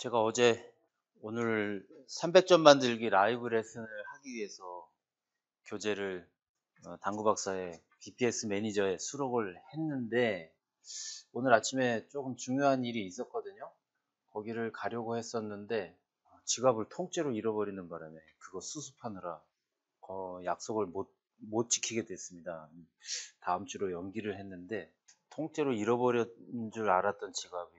제가 어제 오늘 300점 만들기 라이브 레슨을 하기 위해서 교재를 어, 당구 박사의 BPS 매니저에 수록을 했는데 오늘 아침에 조금 중요한 일이 있었거든요. 거기를 가려고 했었는데 어, 지갑을 통째로 잃어버리는 바람에 그거 수습하느라 어, 약속을 못, 못 지키게 됐습니다. 다음 주로 연기를 했는데 통째로 잃어버린 줄 알았던 지갑이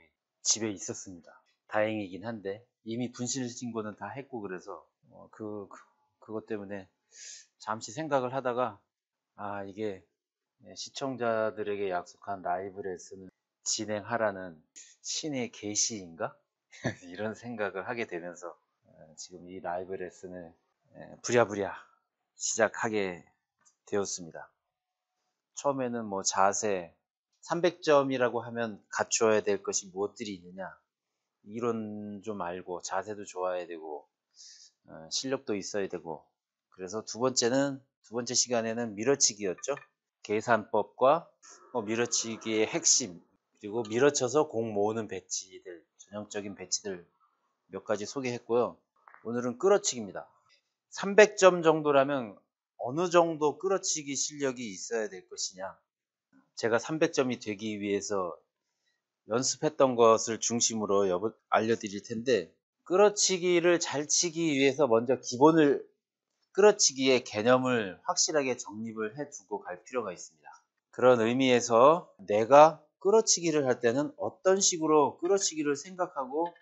집에 있었습니다. 다행이긴 한데 이미 분실 신고는 다 했고 그래서 어, 그, 그 그것 때문에 잠시 생각을 하다가 아 이게 시청자들에게 약속한 라이브 레슨을 진행하라는 신의 계시인가 이런 생각을 하게 되면서 어, 지금 이 라이브 레슨을 부랴부랴 시작하게 되었습니다. 처음에는 뭐 자세 300점이라고 하면 갖추어야 될 것이 무엇들이 있느냐 이론 좀 알고 자세도 좋아야 되고 어, 실력도 있어야 되고 그래서 두 번째는 두 번째 시간에는 밀어치기였죠. 계산법과 뭐 밀어치기의 핵심 그리고 밀어쳐서 공 모으는 배치들 전형적인 배치들 몇 가지 소개했고요. 오늘은 끌어치기입니다. 300점 정도라면 어느 정도 끌어치기 실력이 있어야 될 것이냐 제가 300점이 되기 위해서 연습했던 것을 중심으로 여부, 알려드릴 텐데 끌어치기를 잘 치기 위해서 먼저 기본을 끌어치기의 개념을 확실하게 정립을 해 두고 갈 필요가 있습니다. 그런 의미에서 내가 끌어치기를 할 때는 어떤 식으로 끌어치기를 생각하고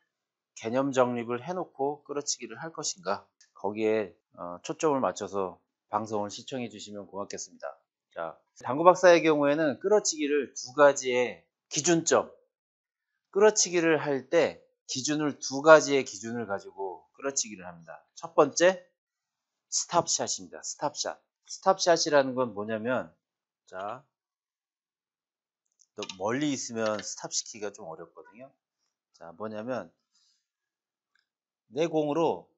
개념 정립을 해놓고 끌어치기를 할 것인가 거기에 어, 초점을 맞춰서 방송을 시청해 주시면 고맙겠습니다. 자, 당구 박사의 경우에는 끌어치기를 두 가지의 기준점 끌어치기를 할 때 기준을 두 가지의 기준을 가지고 끌어치기를 합니다. 첫 번째 스탑샷입니다. 스탑샷. 스탑샷이라는 건 뭐냐면 자 멀리 있으면 스탑시키기가 좀 어렵거든요. 자 뭐냐면 내 공으로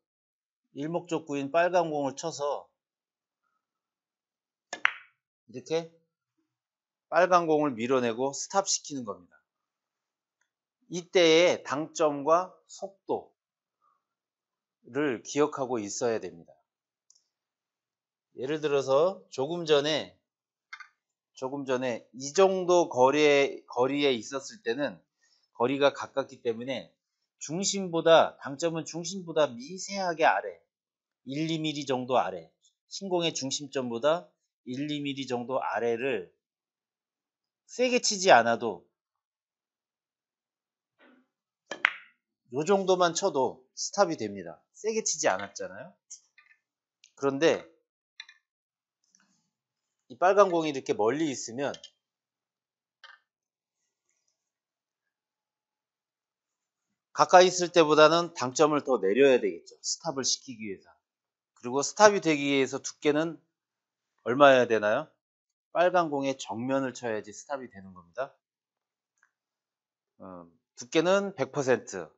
일목적구인 빨간 공을 쳐서 이렇게 빨간 공을 밀어내고 스탑시키는 겁니다. 이때의 당점과 속도를 기억하고 있어야 됩니다. 예를 들어서 조금 전에 조금 전에 이 정도 거리에 거리에 있었을 때는 거리가 가깝기 때문에 중심보다 당점은 중심보다 미세하게 아래 1, 2mm 정도 아래 신공의 중심점보다 1, 2mm 정도 아래를 세게 치지 않아도 요 정도만 쳐도 스탑이 됩니다. 세게 치지 않았잖아요. 그런데 이 빨간 공이 이렇게 멀리 있으면 가까이 있을 때보다는 당점을 더 내려야 되겠죠. 스탑을 시키기 위해서. 그리고 스탑이 되기 위해서 두께는 얼마여야 되나요? 빨간 공의 정면을 쳐야지 스탑이 되는 겁니다. 음, 두께는 100%,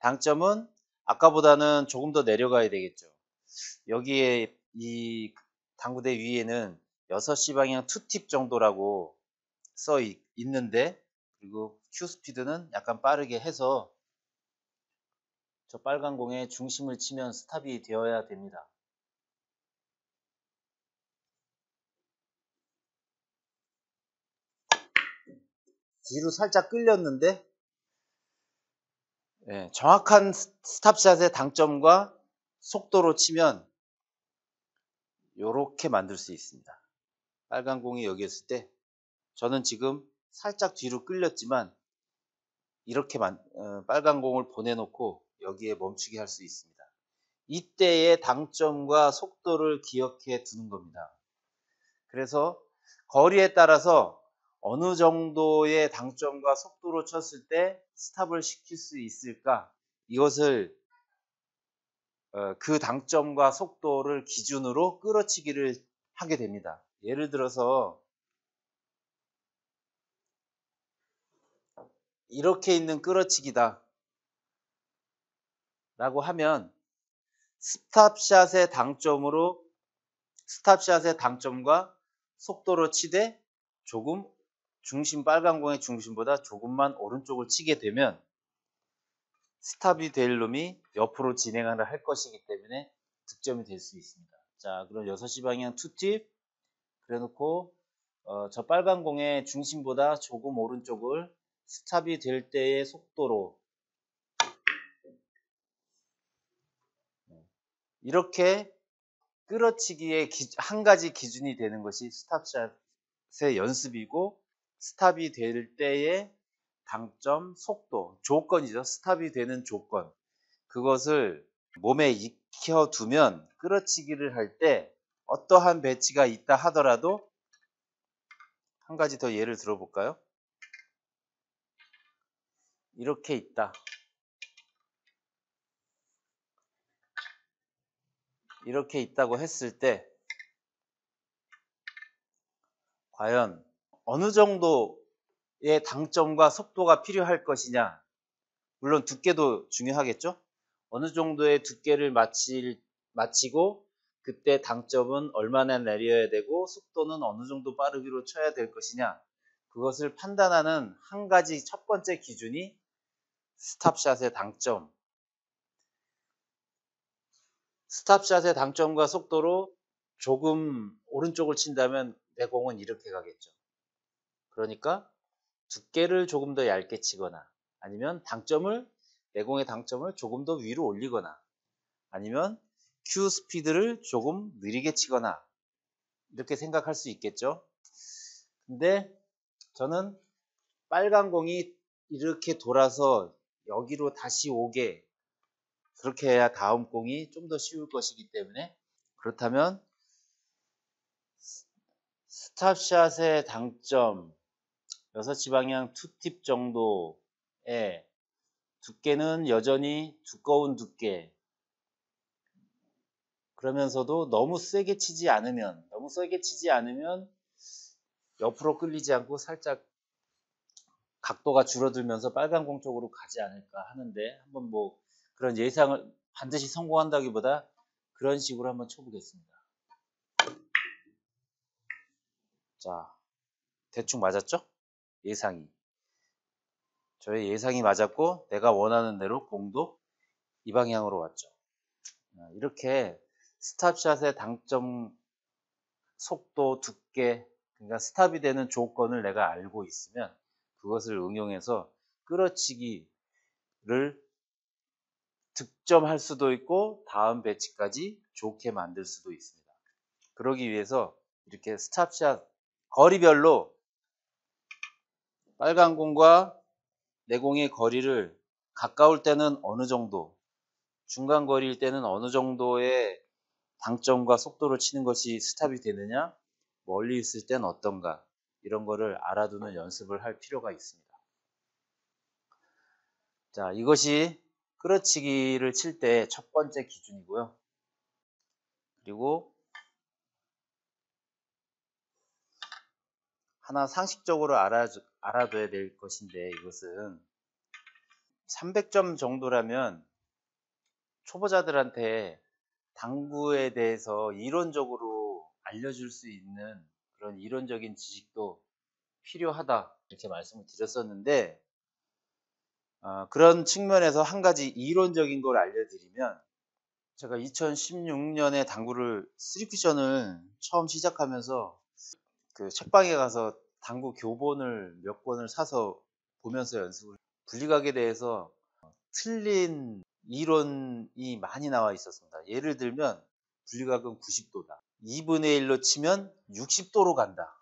당점은 아까보다는 조금 더 내려가야 되겠죠. 여기에 이 당구대 위에는 6시 방향 2팁 정도라고 써 있는데 그리고 큐 스피드는 약간 빠르게 해서 저 빨간 공에 중심을 치면 스탑이 되어야 됩니다. 뒤로 살짝 끌렸는데 예, 정확한 스탑샷의 당점과 속도로 치면 이렇게 만들 수 있습니다. 빨간 공이 여기 있을 때 저는 지금 살짝 뒤로 끌렸지만 이렇게 만, 어, 빨간 공을 보내놓고 여기에 멈추게 할 수 있습니다. 이때의 당점과 속도를 기억해 두는 겁니다. 그래서 거리에 따라서 어느 정도의 당점과 속도로 쳤을 때 스탑을 시킬 수 있을까? 이것을 어, 그 당점과 속도를 기준으로 끌어치기를 하게 됩니다. 예를 들어서 이렇게 있는 끌어치기다 라고 하면 스탑샷의 당점으로 스탑샷의 당점과 속도로 치되 조금 중심 빨간 공의 중심보다 조금만 오른쪽을 치게 되면 stop이 될 놈이 옆으로 진행을 할 것이기 때문에 득점이 될 수 있습니다. 자, 그럼 6시 방향 two tip. 그래 놓고 어, 저 빨간 공의 중심보다 조금 오른쪽을 stop이 될 때의 속도로. 이렇게 끌어치기의 기, 한 가지 기준이 되는 것이 stop shot의 연습이고 stop이 될 때의 당점, 속도, 조건이죠. stop이 되는 조건. 그것을 몸에 익혀두면 끌어치기를 할 때 어떠한 배치가 있다 하더라도 한 가지 더 예를 들어볼까요? 이렇게 있다. 이렇게 있다고 했을 때 과연 어느 정도의 당점과 속도가 필요할 것이냐? 물론 두께도 중요하겠죠? 어느 정도의 두께를 마칠, 마치고 그때 당점은 얼마나 내려야 되고 속도는 어느 정도 빠르기로 쳐야 될 것이냐? 그것을 판단하는 한 가지 첫 번째 기준이 스탑샷의 당점. 스탑샷의 당점과 속도로 조금 오른쪽을 친다면 내 공은 이렇게 가겠죠. 그러니까 두께를 조금 더 얇게 치거나 아니면 당점을 내 공의 당점을 조금 더 위로 올리거나 아니면 큐 스피드를 조금 느리게 치거나 이렇게 생각할 수 있겠죠. 근데 저는 빨간 공이 이렇게 돌아서 여기로 다시 오게 그렇게 해야 다음 공이 좀 더 쉬울 것이기 때문에 그렇다면 스탑샷의 당점 6시 방향 투팁 정도의 두께는 여전히 두꺼운 두께 그러면서도 너무 세게 치지 않으면 너무 세게 치지 않으면 옆으로 끌리지 않고 살짝 각도가 줄어들면서 빨간 공 쪽으로 가지 않을까 하는데 한번 뭐 그런 예상을 반드시 성공한다기보다 그런 식으로 한번 쳐보겠습니다. 자, 대충 맞았죠? 예상이. 저의 예상이 맞았고 내가 원하는 대로 공도 이 방향으로 왔죠. 아, 이렇게 스탑샷의 당점 속도, 두께, 그러니까 스탑이 되는 조건을 내가 알고 있으면 그것을 응용해서 끌어치기를 득점할 수도 있고 다음 배치까지 좋게 만들 수도 있습니다. 그러기 위해서 이렇게 스탑샷 거리별로 빨간 공과 내공의 거리를 가까울 때는 어느 정도 중간 거리일 때는 어느 정도의 당점과 속도로 치는 것이 스탑이 되느냐 멀리 있을 땐 어떤가 이런 거를 알아두는 연습을 할 필요가 있습니다. 자 이것이 끌어치기를 칠 때 첫 번째 기준이고요. 그리고 하나 상식적으로 알아, 알아둬야 될 것인데 이것은. 300점 정도라면 초보자들한테 당구에 대해서 이론적으로 알려줄 수 있는 그런 이론적인 지식도 필요하다 이렇게 말씀을 드렸었는데 어, 그런 측면에서 한 가지 이론적인 걸 알려드리면 제가 2016년에 당구를 3쿠션을 처음 시작하면서 그 책방에 가서 당구 교본을 몇 권을 사서 보면서 연습을 분리각에 대해서 틀린 이론이 많이 나와 있었습니다. 예를 들면 분리각은 90도다. 2분의 1로 치면 60도로 간다.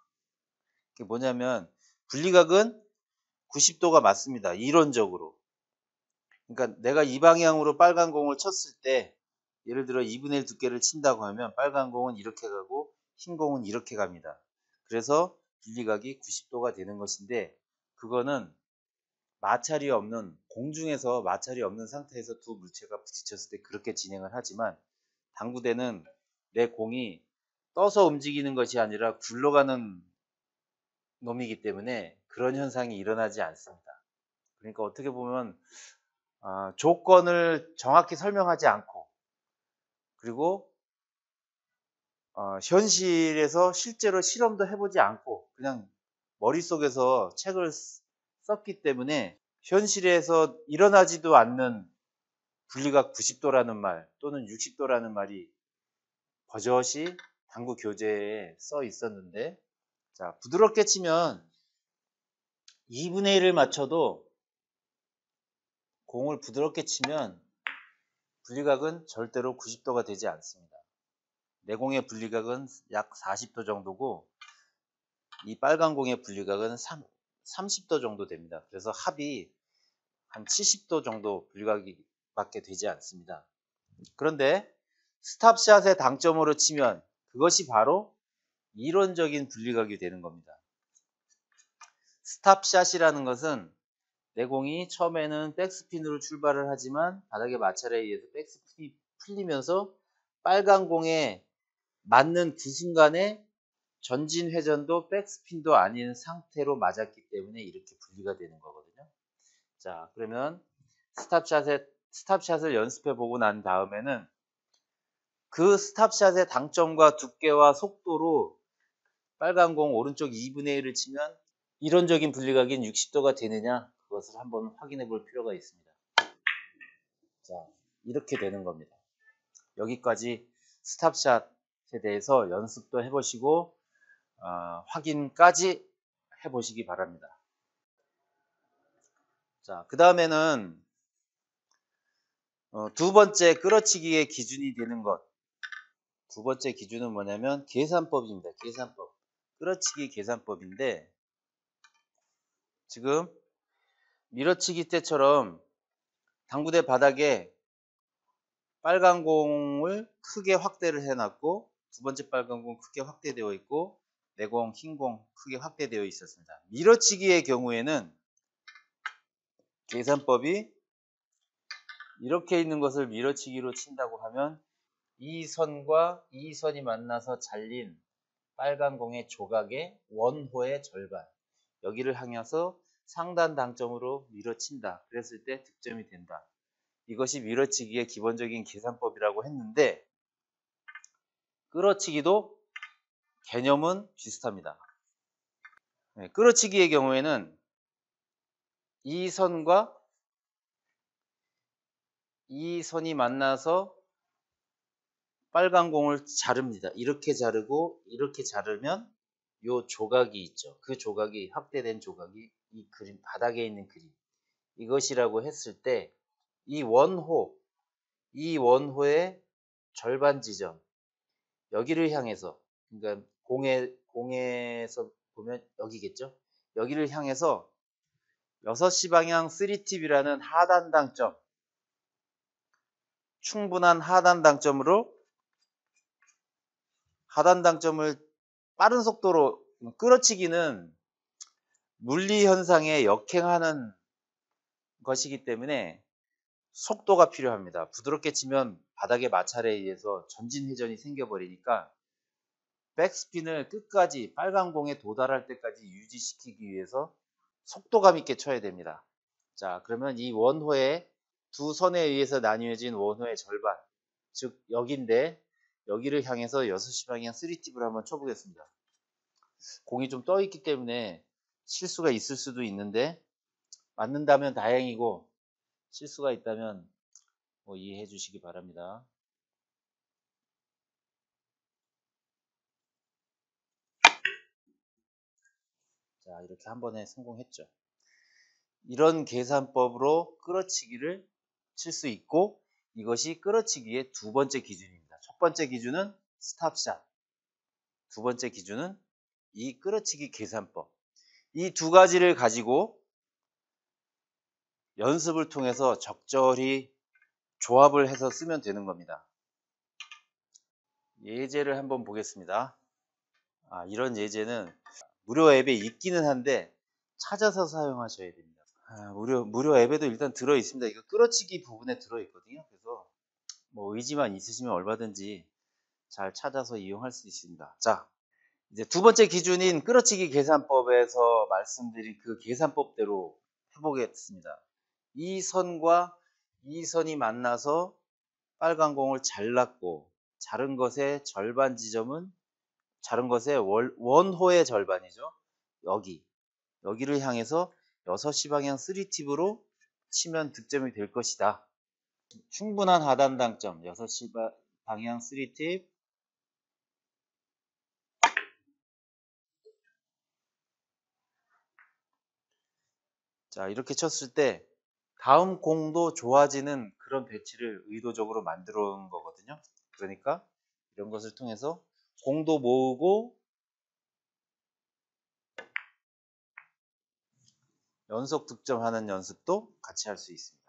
그게 뭐냐면 분리각은 90도가 맞습니다. 이론적으로. 그러니까 내가 이 방향으로 빨간 공을 쳤을 때 예를 들어 2분의 1 두께를 친다고 하면 빨간 공은 이렇게 가고 흰 공은 이렇게 갑니다. 그래서 빌리각이 90도가 되는 것인데 그거는 마찰이 없는 공중에서 마찰이 없는 상태에서 두 물체가 부딪혔을 때 그렇게 진행을 하지만 당구대는 내 공이 떠서 움직이는 것이 아니라 굴러가는 놈이기 때문에 그런 현상이 일어나지 않습니다. 그러니까 어떻게 보면 어, 조건을 정확히 설명하지 않고 그리고 어, 현실에서 실제로 실험도 해보지 않고 그냥 머릿속에서 책을 썼기 때문에 현실에서 일어나지도 않는 분리각 90도라는 말 또는 60도라는 말이 버젓이 당구 교재에 써 있었는데 자 부드럽게 치면 2분의 1을 맞춰도 공을 부드럽게 치면 분리각은 절대로 90도가 되지 않습니다. 내공의 분리각은 약 40도 정도고 이 빨간 공의 분리각은 3, 30도 정도 됩니다. 그래서 합이 한 70도 정도 분리각이 밖에 되지 않습니다. 그런데 스탑샷의 당점으로 치면 그것이 바로 이론적인 분리각이 되는 겁니다. 스탑샷이라는 것은 내공이 처음에는 백스핀으로 출발을 하지만 바닥의 마찰에 의해서 백스핀이 풀리면서 빨간 공에 맞는 그 순간에 전진 회전도 백스핀도 아닌 상태로 맞았기 때문에 이렇게 분리가 되는 거거든요. 자, 그러면 스탑샷의 스탑샷을 연습해 보고 난 다음에는 그 스탑샷의 당점과 두께와 속도로 빨간 공 오른쪽 2분의 1을 치면 이론적인 분리각인 60도가 되느냐 그것을 한번 확인해 볼 필요가 있습니다. 자, 이렇게 되는 겁니다. 여기까지 스탑샷에 대해서 연습도 해보시고 어, 확인까지 해보시기 바랍니다. 자, 그 다음에는 어, 두 번째 끌어치기의 기준이 되는 것. 두 번째 기준은 뭐냐면 계산법입니다. 계산법. 끌어치기 계산법인데 지금 밀어치기 때처럼 당구대 바닥에 빨간 공을 크게 확대를 해놨고 두 번째 빨간 공 크게 확대되어 있고 내공, 흰공 크게 확대되어 있었습니다. 밀어치기의 경우에는 계산법이 이렇게 있는 것을 밀어치기로 친다고 하면 이 선과 이 선이 만나서 잘린 빨간 공의 조각의 원호의 절반 여기를 향해서 상단 당점으로 밀어친다. 그랬을 때 득점이 된다. 이것이 밀어치기의 기본적인 계산법이라고 했는데 끌어치기도 개념은 비슷합니다. 네, 끌어치기의 경우에는 이 선과 이 선이 만나서 빨간 공을 자릅니다. 이렇게 자르고 이렇게 자르면 요 조각이 있죠. 그 조각이 확대된 조각이 이 그림 바닥에 있는 그림 이것이라고 했을 때 이 원호 이 원호의 절반 지점 여기를 향해서 그러니까 공에 공에서 보면 여기겠죠. 여기를 향해서 6시 방향 3팁이라는 하단 당점 충분한 하단 당점으로 하단 당점을 빠른 속도로 끌어치기는 물리 현상에 역행하는 것이기 때문에 속도가 필요합니다. 부드럽게 치면 바닥의 마찰에 의해서 전진 회전이 생겨버리니까 백스핀을 끝까지 빨간 공에 도달할 때까지 유지시키기 위해서 속도감 있게 쳐야 됩니다. 자, 그러면 이 원호의 두 선에 의해서 나뉘어진 원호의 절반, 즉 여기인데 여기를 향해서 6시 방향 3팁을 한번 쳐보겠습니다. 공이 좀 떠 있기 때문에 실수가 있을 수도 있는데 맞는다면 다행이고 실수가 있다면 뭐 이해해 주시기 바랍니다. 자 이렇게 한 번에 성공했죠. 이런 계산법으로 끌어치기를 칠 수 있고 이것이 끌어치기의 두 번째 기준입니다. 첫 번째 기준은 스탑샷 두 번째 기준은 이 끌어치기 계산법 이 두 가지를 가지고 연습을 통해서 적절히 조합을 해서 쓰면 되는 겁니다. 예제를 한번 보겠습니다. 아, 이런 예제는 무료 앱에 있기는 한데 찾아서 사용하셔야 됩니다. 아, 무료, 무료 앱에도 일단 들어 있습니다. 이거 끌어치기 부분에 들어 있거든요. 그래서 뭐 의지만 있으시면 얼마든지 잘 찾아서 이용할 수 있습니다. 자, 이제 두 번째 기준인 끌어치기 계산법에서 말씀드린 그 계산법대로 해보겠습니다. 이 선과 이 선이 만나서 빨간 공을 잘랐고 자른 것의 절반 지점은 자른 것의 원호의 절반이죠. 여기 여기를 향해서 6시 방향 3팁으로 치면 득점이 될 것이다. 충분한 하단 당점 6시 방향 3팁 자 이렇게 쳤을 때 다음 공도 좋아지는 그런 배치를 의도적으로 만들어 온 거거든요. 그러니까 이런 것을 통해서 공도 모으고 연속 득점하는 연습도 같이 할 수 있습니다.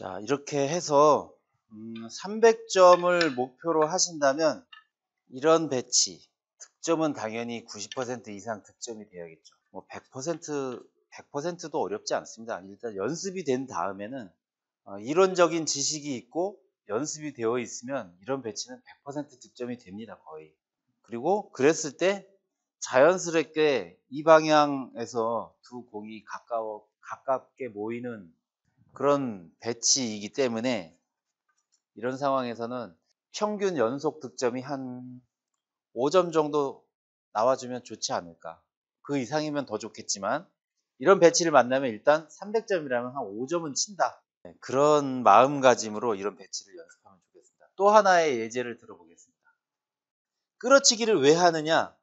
자, 이렇게 해서 음, 300점을 목표로 하신다면 이런 배치, 득점은 당연히 90% 이상 득점이 되어야겠죠. 뭐 100%, 100%도 어렵지 않습니다. 일단 연습이 된 다음에는 어, 이론적인 지식이 있고 연습이 되어 있으면 이런 배치는 100% 득점이 됩니다. 거의. 그리고 그랬을 때 자연스럽게 이 방향에서 두 공이 가까워, 가깝게 모이는 그런 배치이기 때문에 이런 상황에서는 평균 연속 득점이 한 5점 정도 나와주면 좋지 않을까. 그 이상이면 더 좋겠지만 이런 배치를 만나면 일단 300점이라면 한 5점은 친다. 네, 그런 마음가짐으로 이런 배치를 연습하면 좋겠습니다. 또 하나의 예제를 들어보겠습니다. 끌어치기를 왜 하느냐?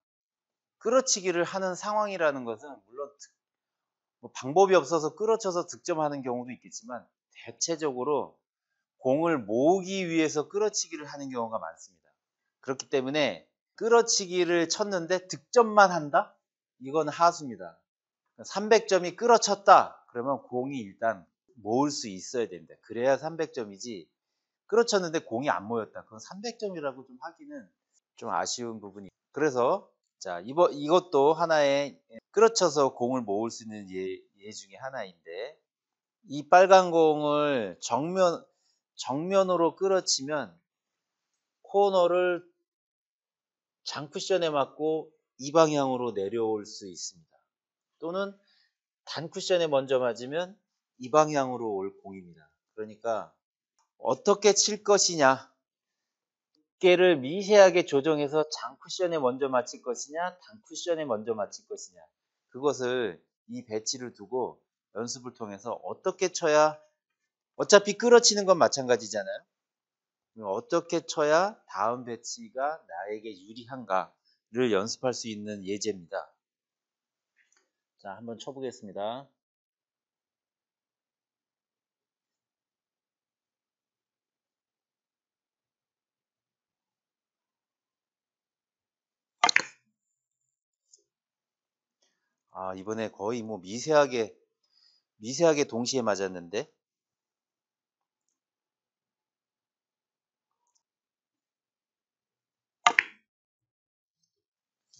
끌어치기를 하는 상황이라는 것은 물론 뭐 방법이 없어서 끌어쳐서 득점하는 경우도 있겠지만 대체적으로 공을 모으기 위해서 끌어치기를 하는 경우가 많습니다. 그렇기 때문에 끌어치기를 쳤는데 득점만 한다? 이건 하수입니다. 300점이 끌어쳤다? 그러면 공이 일단 모을 수 있어야 됩니다. 그래야 300점이지 끌어쳤는데 공이 안 모였다. 그건 300점이라고 좀 하기는 좀 아쉬운 부분이. 그래서 자, 이거, 이것도 하나의 끌어쳐서 공을 모을 수 있는 예, 예 중에 하나인데, 이 빨간 공을 정면, 정면으로 끌어치면 코너를 장쿠션에 맞고 이 방향으로 내려올 수 있습니다. 또는 단쿠션에 먼저 맞으면 이 방향으로 올 공입니다. 그러니까 어떻게 칠 것이냐 두께를 미세하게 조정해서 장 쿠션에 먼저 맞힐 것이냐 단 쿠션에 먼저 맞힐 것이냐. 그것을 이 배치를 두고 연습을 통해서 어떻게 쳐야 어차피 끌어치는 건 마찬가지잖아요. 어떻게 쳐야 다음 배치가 나에게 유리한가를 연습할 수 있는 예제입니다. 자 한번 쳐보겠습니다 아, 이번에 거의 뭐 미세하게, 미세하게 동시에 맞았는데.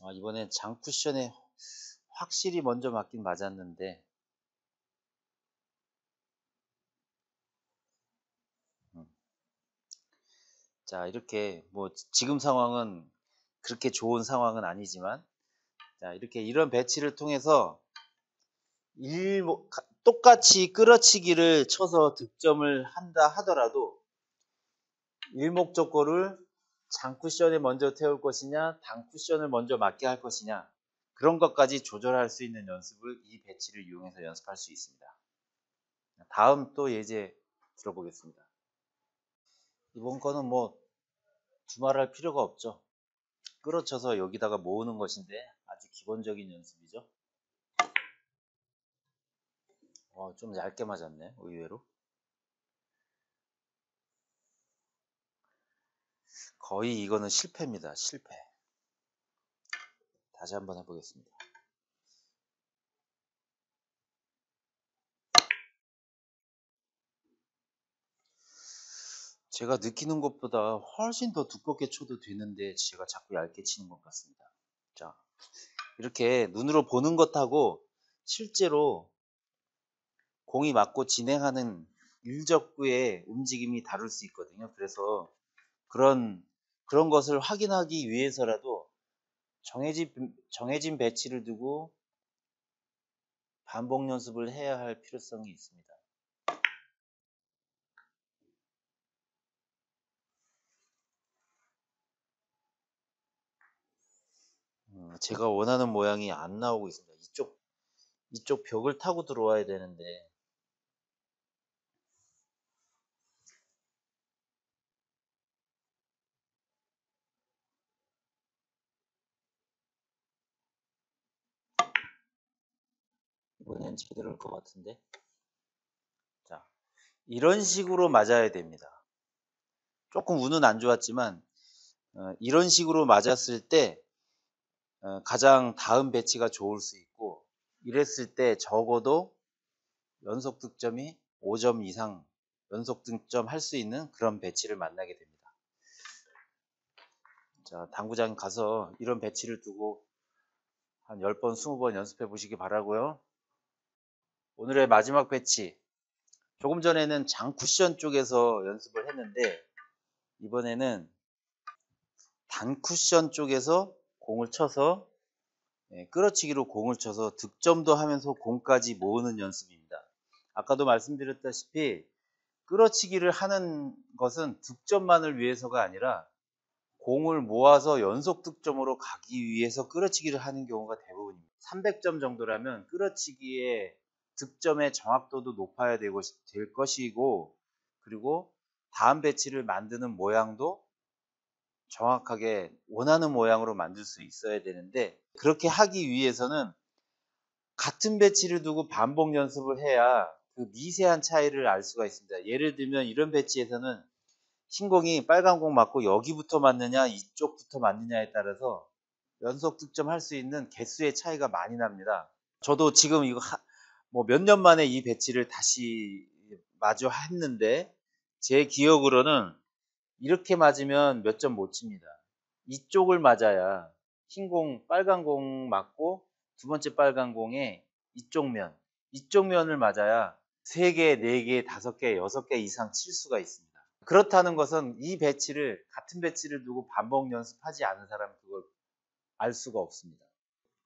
아, 이번엔 장쿠션에 확실히 먼저 맞긴 맞았는데. 음. 자, 이렇게 뭐 지금 상황은 그렇게 좋은 상황은 아니지만 자, 이렇게 이런 배치를 통해서 일목, 똑같이 끌어치기를 쳐서 득점을 한다 하더라도 일목적고를 장쿠션에 먼저 태울 것이냐 단쿠션을 먼저 맞게 할 것이냐 그런 것까지 조절할 수 있는 연습을 이 배치를 이용해서 연습할 수 있습니다. 다음 또 예제 들어보겠습니다. 이번 거는 뭐 두말할 필요가 없죠. 끌어쳐서 여기다가 모으는 것인데 아주 기본적인 연습이죠. 어, 좀 얇게 맞았네, 의외로. 거의 이거는 실패입니다, 실패. 다시 한번 해보겠습니다. 제가 느끼는 것보다 훨씬 더 두껍게 쳐도 되는데 제가 자꾸 얇게 치는 것 같습니다. 자, 이렇게 눈으로 보는 것하고 실제로 공이 맞고 진행하는 일적구의 움직임이 다를 수 있거든요. 그래서 그런 그런 것을 확인하기 위해서라도 정해진 정해진 배치를 두고 반복 연습을 해야 할 필요성이 있습니다. 음, 제가 원하는 모양이 안 나오고 있습니다. 이쪽 이쪽 벽을 타고 들어와야 되는데. 이번엔 제대로 올 것 같은데. 자 이런 식으로 맞아야 됩니다. 조금 운은 안 좋았지만 어, 이런 식으로 맞았을 때 어, 가장 다음 배치가 좋을 수 있고 이랬을 때 적어도 연속 득점이 5점 이상 연속 득점 할 수 있는 그런 배치를 만나게 됩니다. 자, 당구장 가서 이런 배치를 두고 한 10번, 20번 연습해 보시기 바라고요. 오늘의 마지막 배치. 조금 전에는 장 쿠션 쪽에서 연습을 했는데 이번에는 단 쿠션 쪽에서 공을 쳐서 예, 끌어치기로 공을 쳐서 득점도 하면서 공까지 모으는 연습입니다. 아까도 말씀드렸다시피 끌어치기를 하는 것은 득점만을 위해서가 아니라 공을 모아서 연속 득점으로 가기 위해서 끌어치기를 하는 경우가 대부분입니다. 300점 정도라면 끌어치기의 득점의 정확도도 높아야 되고, 될 것이고 그리고 다음 배치를 만드는 모양도 정확하게 원하는 모양으로 만들 수 있어야 되는데 그렇게 하기 위해서는 같은 배치를 두고 반복 연습을 해야 그 미세한 차이를 알 수가 있습니다. 예를 들면 이런 배치에서는 흰 공이 빨간 공 맞고 여기부터 맞느냐 이쪽부터 맞느냐에 따라서 연속 득점할 수 있는 개수의 차이가 많이 납니다. 저도 지금 이거 뭐 몇 년 만에 이 배치를 다시 마주 했는데 제 기억으로는 이렇게 맞으면 몇 점 못 칩니다. 이쪽을 맞아야 흰 공, 빨간 공 맞고 두 번째 빨간 공에 이쪽 면, 이쪽 면을 맞아야 3개, 4개, 5개, 6개 이상 칠 수가 있습니다. 그렇다는 것은 이 배치를 같은 배치를 두고 반복 연습하지 않은 사람은 그걸 알 수가 없습니다.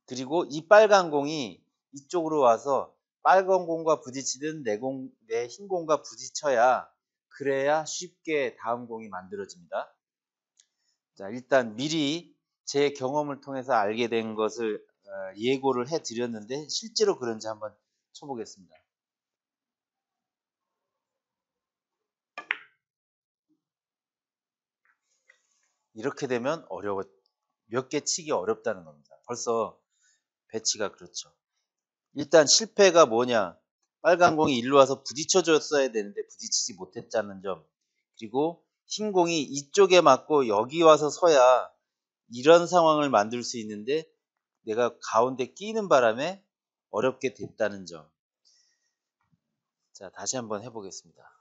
그리고 이 빨간 공이 이쪽으로 와서 빨간 공과 부딪히든 내 공, 내 흰 공과 부딪혀야 그래야 쉽게 다음 공이 만들어집니다. 자, 일단 미리 제 경험을 통해서 알게 된 것을 어, 예고를 해 드렸는데 실제로 그런지 한번 쳐보겠습니다. 이렇게 되면 어려워 몇 개 치기 어렵다는 겁니다. 벌써 배치가 그렇죠. 일단 실패가 뭐냐? 빨간 공이 일로 와서 부딪혀 줬어야 되는데 부딪히지 못했다는 점. 그리고 흰 공이 이쪽에 맞고 여기 와서 서야 이런 상황을 만들 수 있는데 내가 가운데 끼는 바람에 어렵게 됐다는 점. 자, 다시 한번 해보겠습니다.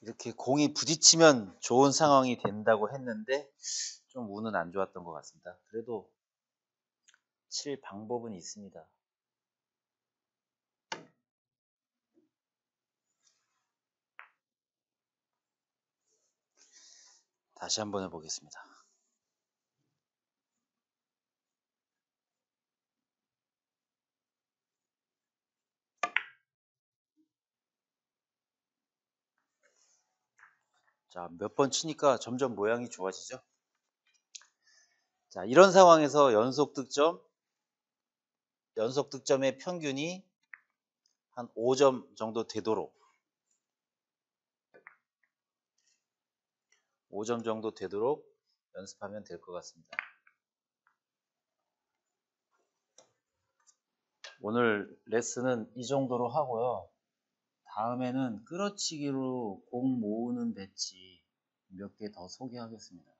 이렇게 공이 부딪히면 좋은 상황이 된다고 했는데 좀 운은 안 좋았던 것 같습니다. 그래도 칠 방법은 있습니다. 다시 한번 해보겠습니다. 자, 몇 번 치니까 점점 모양이 좋아지죠? 자, 이런 상황에서 연속 득점, 연속 득점의 평균이 한 5점 정도 되도록 5점 정도 되도록 연습하면 될 것 같습니다. 오늘 레슨은 이 정도로 하고요. 다음에는 끌어치기로 공 모으는 배치 몇 개 더 소개하겠습니다.